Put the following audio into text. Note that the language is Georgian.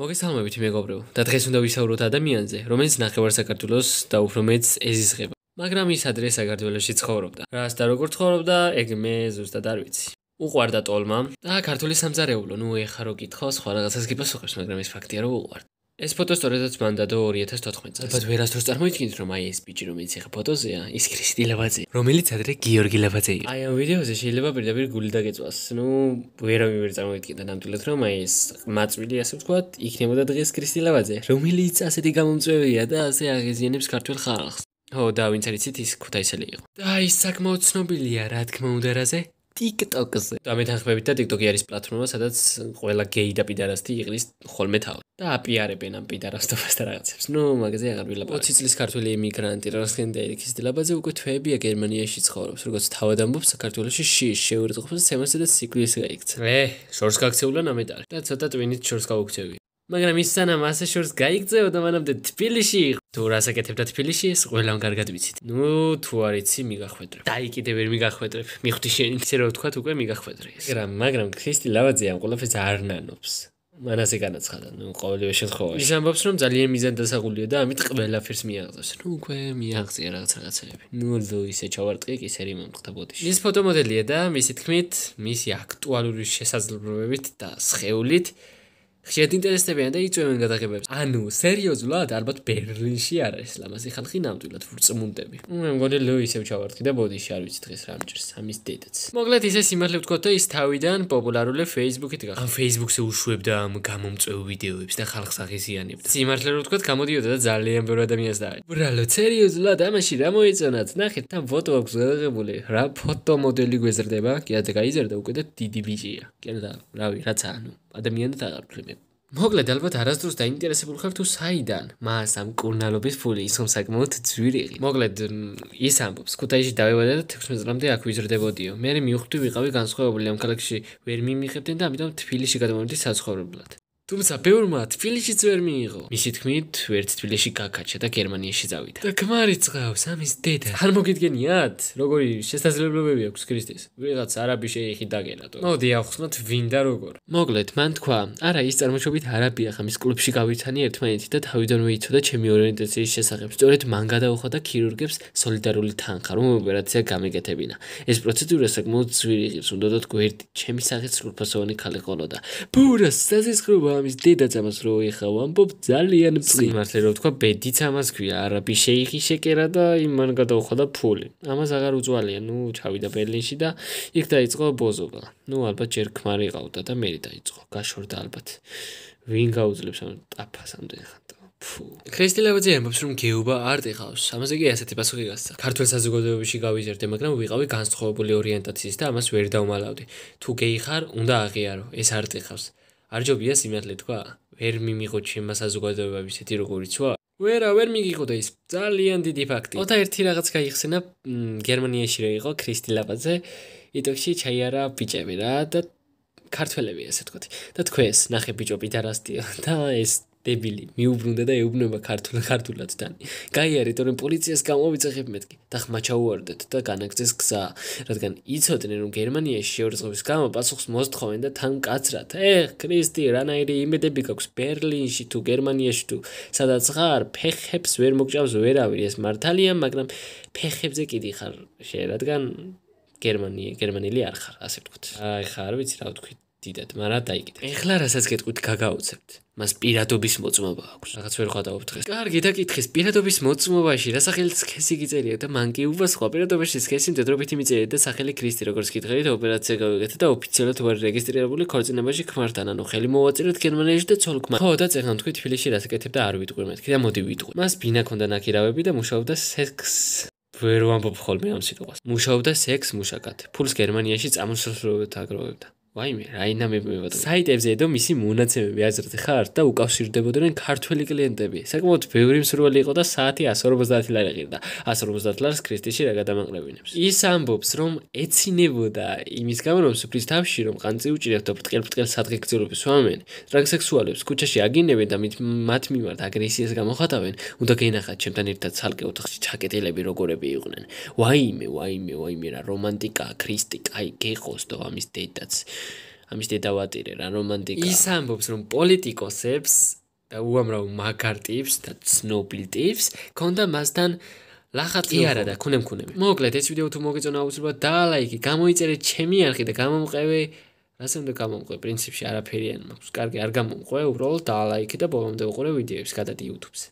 მოგესალმებით მეგობრებო. და დღეს უნდა ვისაუბროთ ადამიანზე რომელიც ნახევარ საქართველოს და უფრო მეც ეზიზღება. მაგრამ ის ადრე საქართველოში ცხოვრობდა. რას და როგორ ცხოვრობდა ეგ მე ზუსტად არ ვიცი. უყვარდა ტოლმა და ქართული სამზარეულო. ნუ ეხა რო გითხო სხვა რაღაცას გიპასუხებს მაგრამ ეს ფაქტია რომ უყვარდა ეს ფოტო სწორედაც მან დადო 2014 წელს. ალბათ ვერასდროს წარმოიდგინეთ რომ აი ეს ბიჭი რომელიც ახლა ფოტოზეა, ის ქრისტი ლაბაძე, რომელიც ადრე გიორგი ლაბაძე იყო. აი ამ ვიდეოზე შეიძლება პირდაპირ გული დაგეწვას. ნუ ვერავინ ვერ წარმოიდგინდა ნამდვილად რომ აი ეს მაწვილი ასე ვთქვათ, იქნებოდა დღეს ქრისტი ლაბაძე, რომელიც ასეთი გამომწვევია და ასე აღეზიანებს ქართულ ხალხს. ო და ვინც არის ის ქუთაისელი იყო. და ის საკმაოდ ცნობილია, რა თქმა უნდა, რაზე? TikTok-ზე. და მე თანხმებით და TikTok-ი არის პლატფორმა, სადაც ყველა გეი და პიდარასტი იყრის ხოლმე თავი. და აპიარებენ ამ პიდარასტობას და რაღაცებს. ნუ მაგაზე აღარ ვილაპარაკე. 20 წლის ქართული ემიგრანტი, რასქენდერი ქისტილაბაზე უკვე თვეებია გერმანიაში ცხოვრობს. როგორც თავად ამბობს, საქართველოში შიშ შეურწყობს სემასე და სიკვდილს გაიქცა. ე, შორს გაქცეულა ნამეტარი. და ცოტა ტვინით შორს გავუქცევი. მაგრამ ის სანამ ასე შორს გაიგზაო და მანამდე თბილისში თუ რასაკეთებდა თბილისში, ეს ყველამ კარგად ვიცით. ნუ თუ არ იცი, მიგახვედრებ. დაი კიდე ვერ მიგახვედრებ. მიხვდი შენ, ისე რომ ვთქვა, უკვე მიგახვედრე. მაგრამ მაგრამ ქრისტი ლავაძე ამ ყოლაფეს არ ნანობს. მანაზე განაცხადა, ნუ ყოველივე შემთხვევაში. ის ამბობს, რომ ძალიან მიზანდასაღულია და ამით ყველაფერს მიაღწევს. ნუ უკვე მიაღწია რაღაც რაღაცები. ნუ ლო ისე ჩავარტყი კი სერი მომწყდა ბოდიში. ის ფოტომოდელია და მისი თქმით, მისი აქტუალური შესაძლებლობებით და სხეულით ხშირად ინტერესდებიან და იწვევენ გადაღებებს. ანუ სერიოზულად, ალბათ ბერლინში არის ლამაზი ხალხი ნამდვილად ვურწმუნდები. მე მგონი ლუისევ ჩავარდგი და ბოდიში არ ვიცი დღეს რა მჭირს, ამის დედაც. მოკლედ ისე სიმართლე ვთქვა და ის თავიდან პოპულარული Facebook-ით გახდა. ამ Facebook-ზე უშვებდა ამ გამომწვევ ვიდეოებს და ხალხს აღიზიანებდა. სიმართლე ვთქვა, გამოდიოდა და ძალიან ბევრი ადამიანს დააჭირა. ბრალო, სერიოზულად, ამაში რა მოიწონათ? ნახეთ, თან ფოტო აქვს გადაღებული. რა ფოტო მოდელი გვეზრდება? კი აძე გაიზარდა უკვე და დიდი ბიჭია. კი არა, რავი, რაცა ანუ ადამიანად აღარ ვფრინებ. მოკლედ ალბათ არასდროს დაინტერესებული ხარ თუ საიდან მას ამ კურნალობის ფული ისომ საკმაოდ ძვირიღი. მოკლედ ის ამბობს, ქუთაისში დავებადა და 16 წლამდე აქ ვიზრდებოდიო. მე მივხვდი ვიყავი განსხვავებული ამ ქალაქში ვერ მიმიხებდნენ და ამიტომ თბილისში გადამოვიდი საცხოვრებლად. თუმცა ბევრმა თბილისშიც ვერ მიიღო. მისი თქმით, ვერც თბილისში გაკაჩა და გერმანიაში წავიდა. და ქმარი წავს ამის დედა. არ მოგიდგენიათ, როგორი შესაძლებლობები აქვს ქრისტეს? ვიღაც არაბი შეიხი დაგენატო. მოდი ახსნათ ვინ და როგორ. მოკლედ, მან თქვა, არა ის წარმოშობით არაბია, ხამის კლუბში გავიცანი ერთმანეთი და თავიდანვე იცოდა ჩემი ორიენტაციის შესახებ. სწორედ მან გადაუხა და ქირურგებს სოლიდარული თანხა, რომ ოპერაცია გამეკეთებინა. ეს პროცედურა საკმაოდ ძვირი ღირს, უნდა თქვი, ჩემი სახით სრულფასოვანი ქალი ყოლოდა. ბურა, საზისხრობა ამის დედაც ამას რო ეხავ ამბობ ძალიან წი მართლა რო თქვა ბედიც ამას ქვია არაბი შეიხი შეკერა და იმან გადაუხადა ფული. ამას აღარ უძვალია ნუ ჩავიდა ბერლინში და იქ დაიწყო ბოზობა. ნუ ალბათ ჯერ ქმარი ყავდა და მე დაიწყო. გაშორდა ალბათ. ვინ გაუძლებს ამ ტაფას ამდენ ხანტო ფუ ქრისტელავაძე ამბობს რომ გეუბა არ ტეხავს ამაზე კი ასეთი პასუხი გასცა. ქართულ საზოგადოებაში გავიზარდე მაგრამ ვიყავი განსხვავებული ორიენტაციის და ამას ვერ დავმალავდი. თუ გეიხარ უნდა აღიარო ეს არ ტეხავს არ ჯობია სიმართლე თქვა? ვერ მიმიღო ჩემმა საზოგადოებამ ისეთი როგორიც ვარ? ვერა, ვერ მიგიღო და ის ძალიან დიდი ფაქტი. ოთა ერთი რაღაც გაიხსენა გერმანიაში რო იყო ქრისტი ლაბაძე, იტოქში ჩაიარა ბიჭები რა და ქართველები ასე თქვა. და თქვეს, ნახე ბიჭო პიდარასტია და ეს დებილი მიუბრუნდა და ეუბნება ქართულ ქართულად თან. გაიარე, თორემ პოლიციას გამოვიწეხებ მეთქი. და ხმა ჩაუვარდეთ და განაგზეს გზა, რადგან იცოდნენ რომ გერმანიაში შეურწყობის გამო პასუხს მოსთხოვენ და თან კაცრად. ეხ, ქრისტი, რანაირი იმედები გაქვს ბერლინში თუ გერმანიაში თუ სადაც ხარ, ფეხებს ვერ მოგჭავს ვერავი, ეს მართალია, მაგრამ ფეხებზე კიდი ხარ, შე, რადგან გერმანია, გერმანელი არ ხარ, ასე ვთქვით. აი, ხარ, ვიცი რა ვთქვით. დიდად, მაგრამ დაიგეთ. ეხლა რასაც გეტყვით, გაგაუცებთ. მას პირადობის მოწმობა აქვს. რაღაც ვერ ხვდაობთ დღეს. კარგი, დაკითხეს, პირადობის მოწმობაში რა სახელით სქესი გიწერია და მან კი უვა სხვა პირადობაში სქესი მდედრობით იმიწერია და სახელი ქრისტე როგორც კითხებით ოპერაცია გავიგეთ და ოფიციალურად ვარ რეგისტრირებული ქორწინებაში ქმართან, ანუ ხელი მოვაწერეთ გერმანიაში და ცოლკმა. ხო, და წერან თქვი თბილისში რა საკეთებ და არ ვიტყვი მეთქი და მოდი ვიტყვი. მას ბინა ქონდა ნაკირავები და მუშაობდა სექს ვერ ვამბობ ხოლმე ამ სიტყვას. მუშაობდა სექს მუშაკად. ფულს გერმანიაში წამოსვლელად აგროვებდა. ვაიმე, რაინა მებმებოდა. საიტებზე ედო მისი მონაცემები აზრზე ხარ და უკავშირდებოდნენ ქართველი კლიენტები. საკმაოდ ბევრი მსროლი იყო და საათი 150 ლარი ღირდა. 150 ლარს ქრისტეში რა გადამაყრებინებს. ის ამბობს, რომ ეცინებოდა იმის გამო, რომ სუფრის თავში რომ ყანწი უჭირებთ და ბრტყელ-ბრტყელ სადღე გძელობის ვამენ. ტრანსექსუალებს ქუჩაში აგინებენ და მათ მიმართ აგრესიას გამოხატავენ. უნდა გენახათ ჩემთან ერთად ცალკე ოთახში ჩაკეტილები როგორები იყვნენ. ვაიმე, ვაიმე, ვაიმე რა რომანტიკა, ქრისტი, კაი, გეხოს და ამის დედაც. ამის დედავატირე რა რომანტიკა. ის ამბობს რომ პოლიტიკოსებს და უამრავ მაგარტიფს და ცნობილტიფს ქონდა მასთან ლახატი არა და ქუნემქუნები. მოკლედ ეს ვიდეო თუ მოგეწონა აუცილებლად დაალაიქე, გამოიწერე ჩემი არხი და გამომყევე ასე უნდა გამომყვე პრინციპში არაფერი არ მაქვს. კარგი, არ გამომყვე, უბრალოდ დაალაიქე და ბოლომდე უყურე ვიდეოებს გადადი YouTube-ზე.